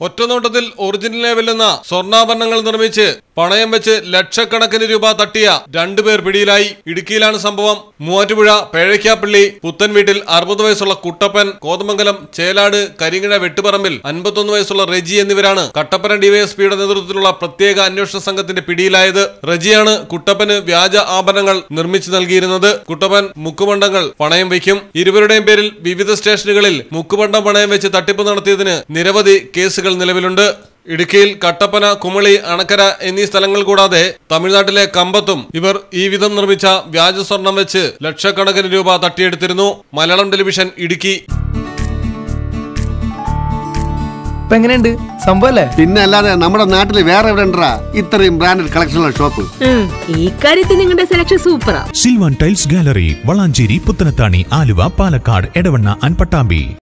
ഒറ്റനോട്ടത്തിൽ ഒറിജിനലേ വെല്ലുന്ന സ്വർണാഭരണങ്ങൾ നിർമ്മിച്ച് പണയം വെച്ച് ലക്ഷക്കണക്കിന് രൂപ തട്ടിയ രണ്ടുപേർ പിടിയിലായി. ഇടുക്കിയിലാണ് സംഭവം. മൂവാറ്റുപുഴ പേഴയ്ക്കാപ്പള്ളി പുത്തൻ വീട്ടിൽ അറുപത് വയസ്സുള്ള കുട്ടപ്പൻ കോതമംഗലം ചേലാട് കരിങ്ങിഴ വെട്ടുപറമ്പിൽ അൻപത്തൊന്ന് വയസ്സുള്ള റെജി എന്നിവരാണ് കട്ടപ്പന ഡിവൈഎസ്പിയുടെ നേതൃത്വത്തിലുള്ള പ്രത്യേക അന്വേഷണ സംഘത്തിന്റെ പിടിയിലായത്. റെജിയാണ് കുട്ടപ്പന് വ്യാജ ആഭരണങ്ങൾ നിർമ്മിച്ചു നൽകിയിരുന്നത്. കുട്ടപ്പൻ മുക്കുമണ്ഡങ്ങൾ പണയം വയ്ക്കും. ഇരുവരുടെയും പേരിൽ വിവിധ സ്റ്റേഷനുകളിൽ മുക്കുമണ്ഡം പണയം വെച്ച് തട്ടിപ്പ് നടത്തിയതിന് നിരവധി കേസുകൾ നിലവിലുണ്ട്. ഇടുക്കിയിൽ കട്ടപ്പന കുമളി അണക്കര എന്നീ സ്ഥലങ്ങൾ കൂടാതെ തമിഴ്നാട്ടിലെ കമ്പത്തും ഇവർ ഈ വിധം നിർമ്മിച്ച വ്യാജ സ്വർണം വെച്ച് ലക്ഷക്കണക്കിന് രൂപ തട്ടിയെടുത്തിരുന്നു. മലയാളം ടെലിവിഷൻ ഇടുക്കി. ഇപ്പൊ എങ്ങനെയുണ്ട്? സംഭവല്ലേ പിന്നെ അല്ലാതെ നമ്മുടെ നാട്ടിൽ വേറെ എവിടെ ഉണ്ടാ ഇത്രയും ബ്രാൻഡഡ് കളക്ഷനുള്ള ഷോപ്പ് ഈ കാര്യത്തിൽ നിങ്ങളുടെ സെലക്ഷൻ സൂപ്പറാ Silvan tiles gallery Valanchery Puthanathani Aluva Palakkad Edavanna അൻപട്ടാമ്പി. Pattambi